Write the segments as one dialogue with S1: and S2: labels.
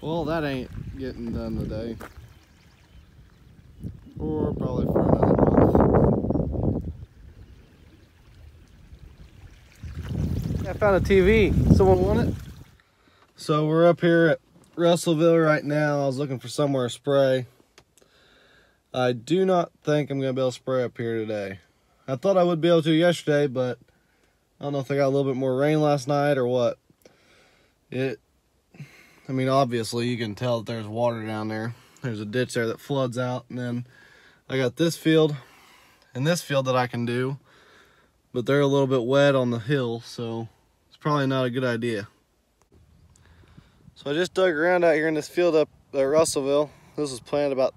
S1: Well, that ain't getting done today. Or probably for another month. I found a TV. Someone want it? So we're up here at Russellville right now. I was looking for somewhere to spray. I do not think I'm going to be able to spray up here today. I thought I would be able to yesterday, but I don't know if they got a little bit more rain last night or what. It, I mean, obviously you can tell that there's water down there. There's a ditch there that floods out. And then I got this field and this field that I can do, but they're a little bit wet on the hill, so it's probably not a good idea. So I just dug around out here in this field up at Russellville. This was planted about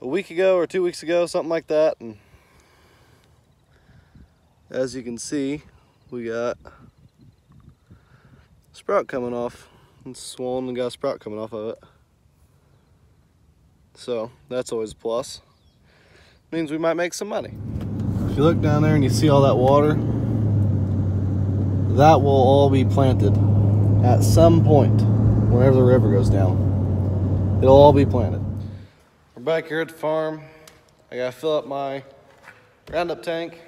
S1: a week ago or two weeks ago, something like that. And as you can see, we got sprout coming off. It's swollen and got a sprout coming off of it. So that's always a plus. Means we might make some money. If you look down there and you see all that water, that will all be planted at some point whenever the river goes down. It'll all be planted. We're back here at the farm. I gotta fill up my Roundup tank.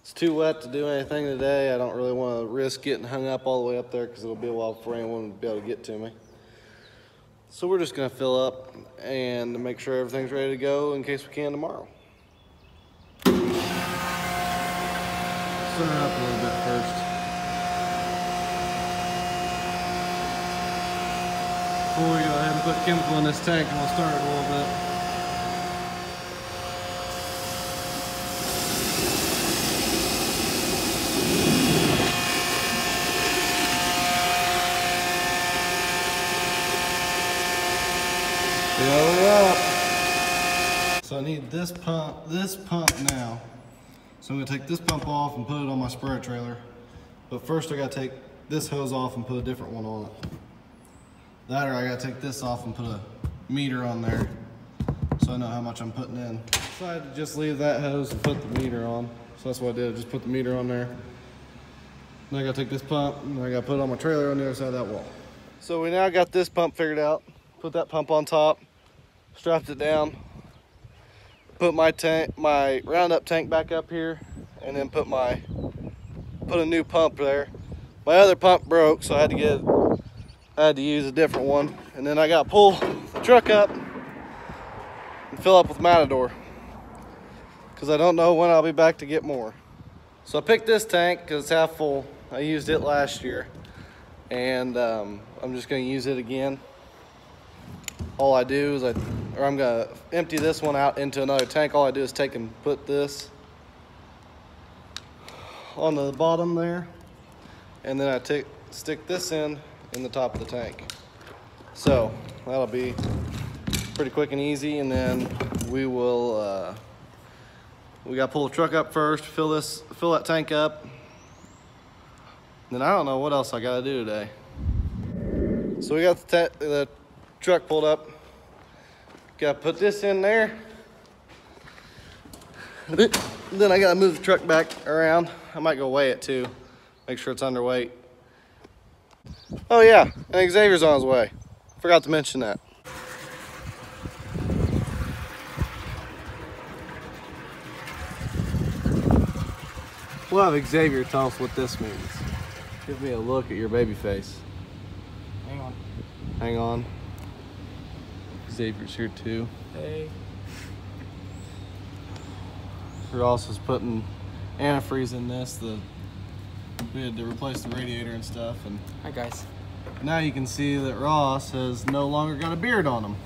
S1: It's too wet to do anything today. I don't really want to risk getting hung up all the way up there because it'll be a while before anyone will be able to get to me. So we're just gonna fill up and make sure everything's ready to go in case we can tomorrow. It up a little bit first. Before we go ahead and put chemical in this tank, and we'll start it a little bit. I need this pump, this pump now. So I'm gonna take this pump off and put it on my sprayer trailer. But first I gotta take this hose off and put a different one on it. That or I gotta take this off and put a meter on there so I know how much I'm putting in. I decided to just leave that hose and put the meter on. So that's what I did, just put the meter on there. Then I gotta take this pump and I gotta put it on my trailer on the other side of that wall. So we now got this pump figured out. Put that pump on top, strapped it down, put my tank, my Roundup tank back up here, and then put my, put a new pump there. My other pump broke, so I had to get, I had to use a different one. And then I got to pull the truck up and fill up with Matador. Cause I don't know when I'll be back to get more. So I picked this tank cause it's half full. I used it last year. And um, I'm just gonna use it again all I do is I, or I'm gonna empty this one out into another tank. All I do is take and put this on the bottom there, and then I take stick this in in the top of the tank. So that'll be pretty quick and easy, and then we will. Uh, we gotta pull the truck up first, fill this, fill that tank up. Then I don't know what else I gotta do today. So we got the, the truck pulled up. Gotta put this in there. Then I gotta move the truck back around. I might go weigh it too. Make sure it's underweight. Oh yeah, and Xavier's on his way. Forgot to mention that. We'll have Xavier tell us what this means. Give me a look at your baby face.
S2: Hang on.
S1: Hang on. Xavier's here too.
S2: Hey.
S1: Ross is putting antifreeze in this. The we had to replace the radiator and stuff, and
S2: Hi guys.
S1: now you can see that Ross has no longer got a beard on him.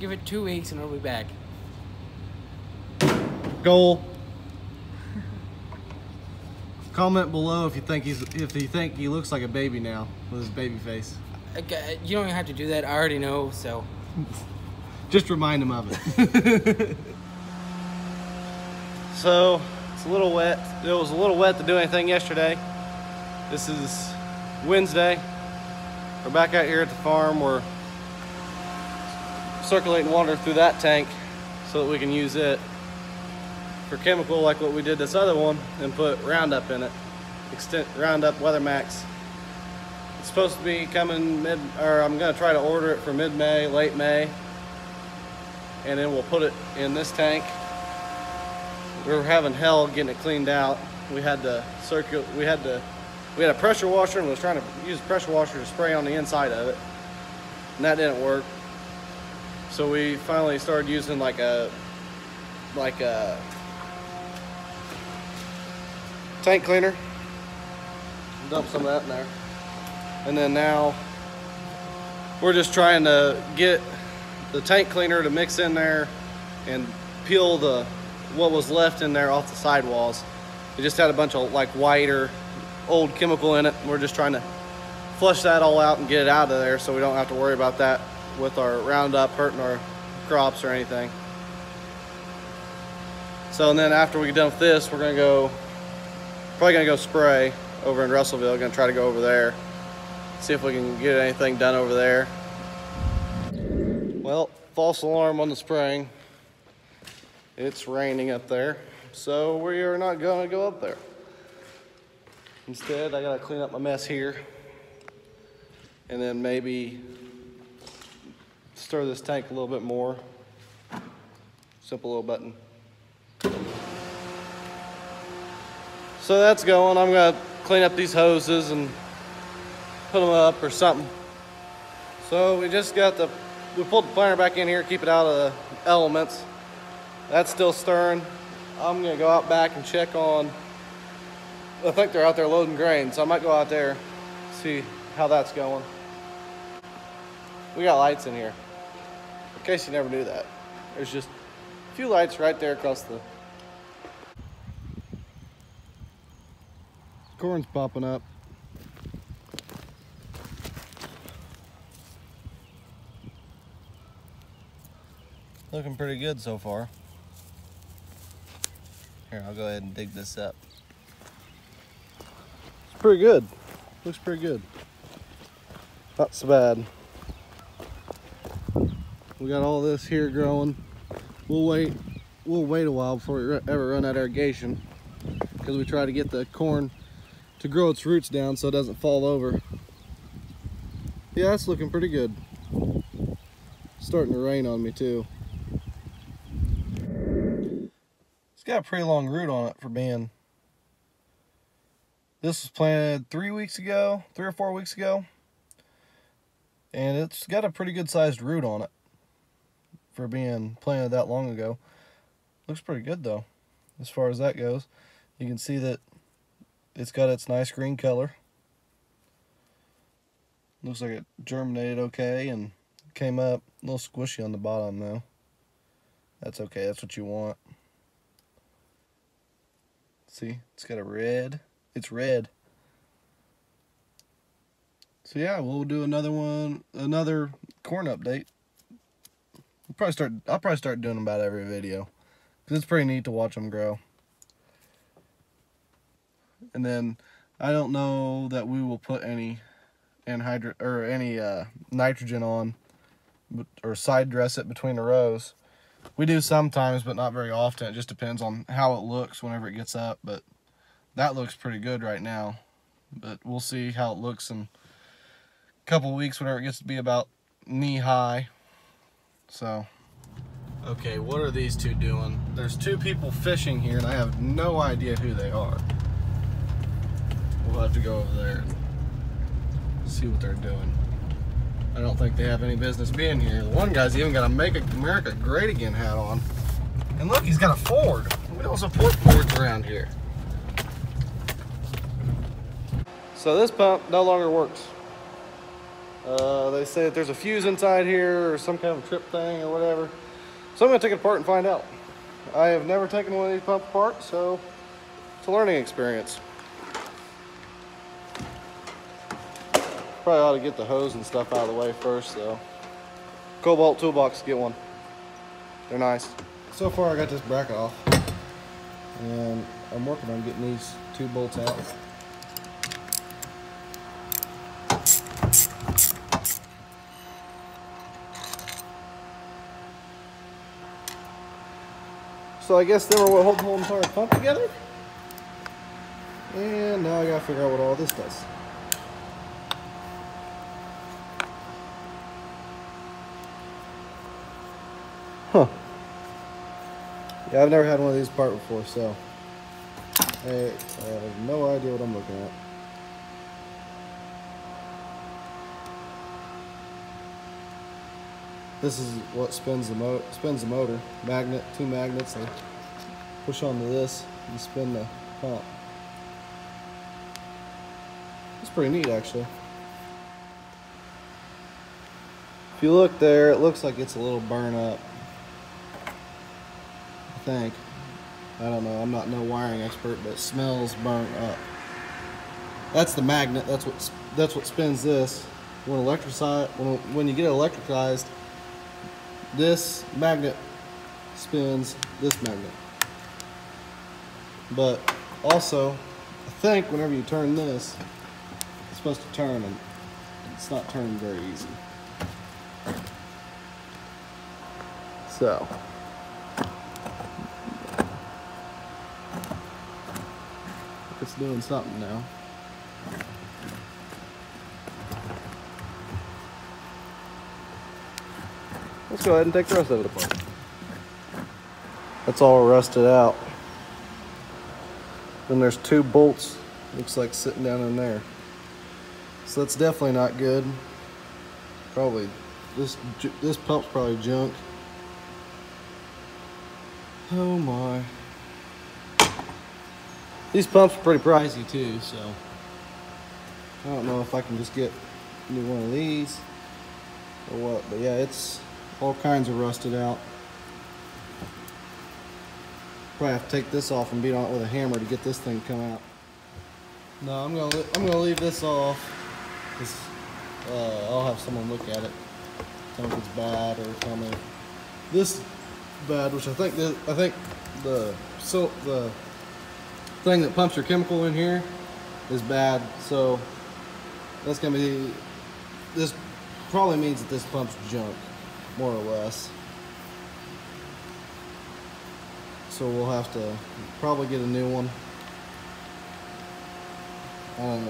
S2: Give it two weeks and it'll be back.
S1: Goal. Comment below if you think he's if you think he looks like a baby now with his baby face.
S2: Okay, You don't even have to do that. I already know. So
S1: Just remind them of it. so it's a little wet. It was a little wet to do anything yesterday. This is Wednesday. We're back out here at the farm. We're circulating water through that tank so that we can use it for chemical like what we did this other one and put Roundup in it. Extent Roundup Weather Max. It's supposed to be coming mid, or I'm gonna try to order it for mid-May, late May. And then we'll put it in this tank. We were having hell getting it cleaned out. We had to circulate, we had to, we had a pressure washer and was trying to use a pressure washer to spray on the inside of it. And that didn't work. So we finally started using like a, like a tank cleaner. Dump some of that in there. And then now we're just trying to get the tank cleaner to mix in there and peel the what was left in there off the sidewalls. It just had a bunch of like white or old chemical in it. We're just trying to flush that all out and get it out of there so we don't have to worry about that with our Roundup hurting our crops or anything. So and then after we get done with this, we're gonna go, probably gonna go spray over in Russellville. Gonna try to go over there, see if we can get anything done over there. Well, false alarm on the spraying. It's raining up there, so we are not gonna go up there. Instead, I gotta clean up my mess here, and then maybe stir this tank a little bit more. Simple little button. So that's going. I'm gonna clean up these hoses and put them up or something. So we just got the, we pulled the planter back in here, keep it out of the elements. That's still stirring. I'm gonna go out back and check on, I think they're out there loading grain, so I might go out there, see how that's going. We got lights in here, in case you never knew that. There's just a few lights right there across the corn's popping up. Looking pretty good so far. Here, I'll go ahead and dig this up. It's pretty good. Looks pretty good. Not so bad. We got all this here growing. We'll wait. We'll wait a while before we ever run out of irrigation because we try to get the corn to grow its roots down so it doesn't fall over. Yeah, it's looking pretty good. Starting to rain on me too. It's got a pretty long root on it for being. This was planted three weeks ago, three or four weeks ago. And it's got a pretty good sized root on it for being planted that long ago. Looks pretty good though, as far as that goes. You can see that it's got its nice green color. Looks like it germinated okay and came up a little squishy on the bottom though. That's okay, that's what you want. See, it's got a red, it's red. So yeah, we'll do another one, another corn update. We'll probably start, I'll probably start doing about every video. Because it's pretty neat to watch them grow. And then I don't know that we will put any anhydrous or any uh, nitrogen on or side dress it between the rows. We do sometimes, but not very often. It just depends on how it looks whenever it gets up. But that looks pretty good right now. But we'll see how it looks in a couple weeks whenever it gets to be about knee high. So, okay, what are these two doing? There's two people fishing here, and I have no idea who they are. We'll have to go over there and see what they're doing. I don't think they have any business being here. The one guy's even got a Make America Great Again hat on. And look, he's got a Ford. We don't support Fords around here. So this pump no longer works. Uh, they say that there's a fuse inside here or some kind of trip thing or whatever. So I'm gonna take it apart and find out. I have never taken one of these pumps apart, so it's a learning experience. Probably ought to get the hose and stuff out of the way first though. Kobalt toolbox, get one. They're nice. So far I got this bracket off. And I'm working on getting these two bolts out. So I guess they were what hold the whole entire pump together. And now I gotta figure out what all this does. Yeah, I've never had one of these apart before, so I, I have no idea what I'm looking at. This is what spins the mo spins the motor. Magnet, two magnets. They push onto this and spin the pump. It's pretty neat, actually. If you look there, it looks like it's a little burn up. Think. I don't know. I'm not no wiring expert, but smells burnt up. That's the magnet. That's what that's what spins this. When electricized, when when you get electricized, this magnet spins this magnet. But also, I think whenever you turn this, it's supposed to turn, and it's not turning very easy. So. It's doing something now. Let's go ahead and take the rest of it apart. That's all rusted out. Then there's two bolts, looks like sitting down in there. So that's definitely not good. Probably, this, this pump's probably junk. Oh my. These pumps are pretty pricey too, so I don't know if I can just get new one of these or what. But yeah, it's all kinds of rusted out. Probably have to take this off and beat on it with a hammer to get this thing to come out. No, I'm gonna I'm gonna leave this off. 'cause, uh, I'll have someone look at it, tell me if it's bad or tell me this bad, which I think the I think the so the thing that pumps your chemical in here is bad. So that's gonna be this probably means that this pump's junk, more or less. So we'll have to probably get a new one. I.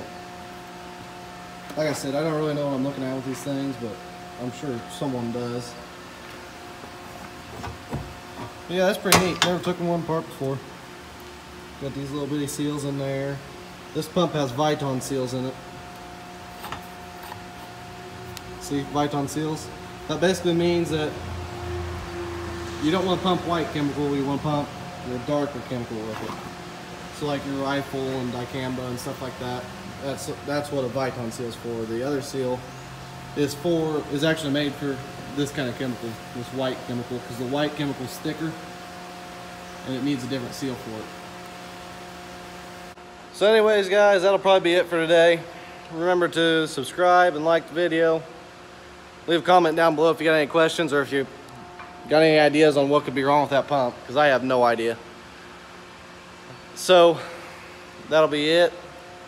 S1: Like I said, I don't really know what I'm looking at with these things, but I'm sure someone does. Yeah, that's pretty neat. Never took one apart before. Got these little bitty seals in there. This pump has Viton seals in it. See, Viton seals? That basically means that you don't want to pump white chemical, you want to pump your darker chemical with it. So like your rifle and dicamba and stuff like that. That's that's what a Viton seal is for. The other seal is for is actually made for this kind of chemical, this white chemical, because the white chemical is thicker and it needs a different seal for it. So anyways guys, that'll probably be it for today. Remember to subscribe and like the video. Leave a comment down below if you got any questions or if you got any ideas on what could be wrong with that pump, because I have no idea. So that'll be it.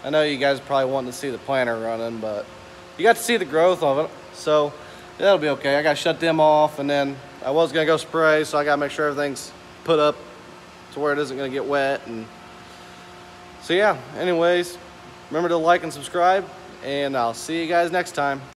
S1: I know you guys probably wanting to see the planter running, but you got to see the growth of it. So that'll be okay. I got to shut them off and then I was going to go spray, so I got to make sure everything's put up to where it isn't going to get wet. And so yeah, anyways, remember to like and subscribe and I'll see you guys next time.